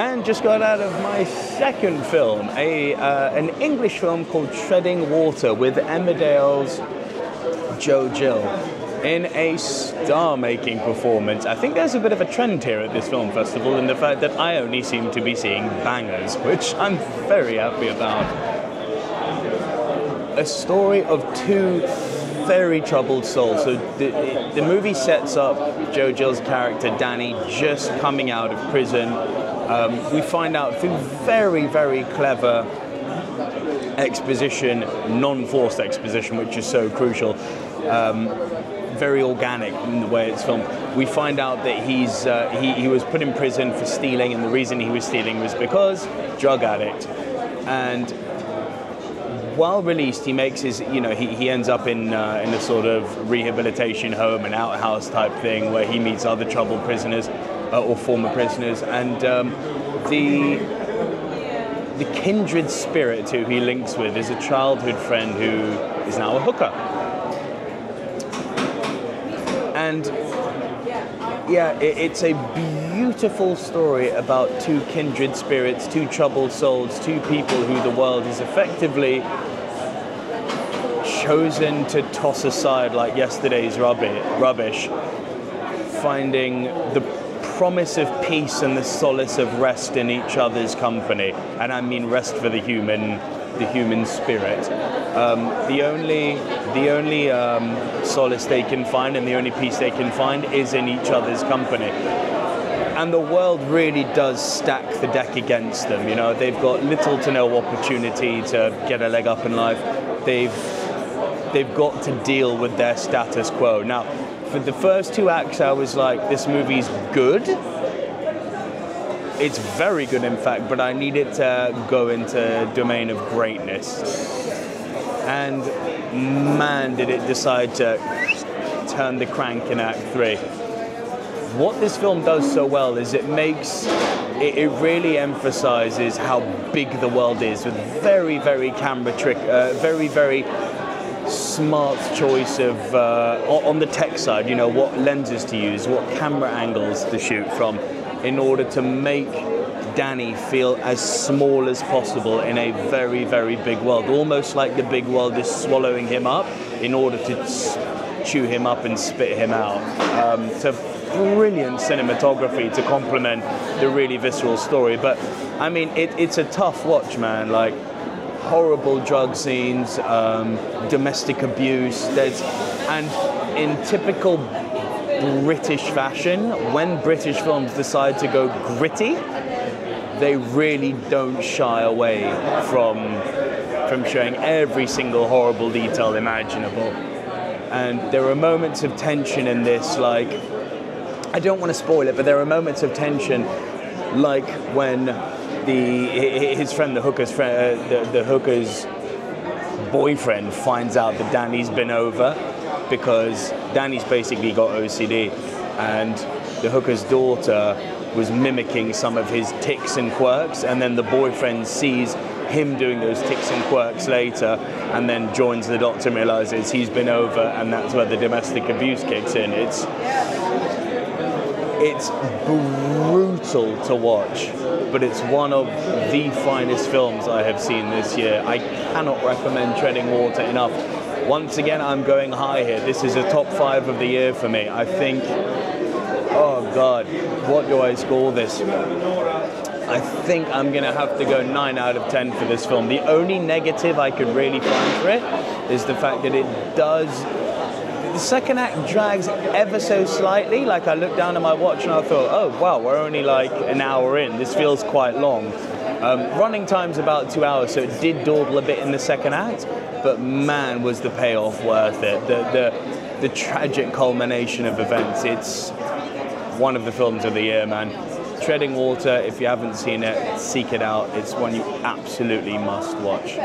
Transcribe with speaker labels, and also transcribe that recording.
Speaker 1: and just got out of my second film, a uh, an English film called Treading Water with Emmerdale's Joe Gill in a star-making performance. I think there's a bit of a trend here at this film festival in the fact that I only seem to be seeing bangers, which I'm very happy about. A story of two very troubled soul. So the, the movie sets up Joe Gill's character Danny just coming out of prison um, we find out through very, very clever exposition, non-forced exposition, which is so crucial. Um, very organic in the way it's filmed. We find out that he's uh, he, he was put in prison for stealing, and the reason he was stealing was because drug addict. And while released, he makes his you know he, he ends up in uh, in a sort of rehabilitation home, an outhouse type thing, where he meets other troubled prisoners uh, or former prisoners, and um, the the kindred spirit who he links with is a childhood friend who is now a hooker. And yeah, it, it's a beautiful story about two kindred spirits, two troubled souls, two people who the world has effectively chosen to toss aside like yesterday's rubbish, finding the promise of peace and the solace of rest in each other's company, and I mean rest for the human, the human spirit. Um, the only, the only um, solace they can find and the only peace they can find is in each other's company. And the world really does stack the deck against them. You know, they've got little to no opportunity to get a leg up in life. They've they've got to deal with their status quo. Now, for the first two acts, I was like, this movie's good. It's very good, in fact, but I need it to go into domain of greatness. And man, did it decide to turn the crank in Act Three. What this film does so well is it makes it, really emphasizes how big the world is with very, very camera trick, uh, very, very smart choice of uh, on the tech side. You know what lenses to use, what camera angles to shoot from, in order to make Danny feel as small as possible in a very very big world, almost like the big world is swallowing him up in order to chew him up and spit him out. Um, to brilliant cinematography to complement the really visceral story. But I mean, it, it's a tough watch, man. Like horrible drug scenes, um, domestic abuse. There's, and in typical British fashion, when British films decide to go gritty, they really don't shy away from from showing every single horrible detail imaginable. And there are moments of tension in this, like I don't want to spoil it, but there are moments of tension, like when the his friend, the hooker's friend, uh, the, the hooker's boyfriend finds out that Danny's been over because Danny's basically got OCD, and the hooker's daughter was mimicking some of his tics and quirks, and then the boyfriend sees him doing those tics and quirks later, and then joins the doctor and realizes he's been over, and that's where the domestic abuse kicks in. It's it's brutal to watch, but it's one of the finest films I have seen this year. I cannot recommend Treading Water enough. Once again, I'm going high here. This is a top five of the year for me. I think, oh God, what do I score this? I think I'm going to have to go 9 out of 10 for this film. The only negative I could really find for it is the fact that it does the second act drags ever so slightly. Like I looked down at my watch and I thought, oh wow, we're only like an hour in. This feels quite long. Um, running time's about two hours, so it did dawdle a bit in the second act. But man, was the payoff worth it. The the the tragic culmination of events. It's one of the films of the year, man. Treading Water, if you haven't seen it, seek it out. It's one you absolutely must watch.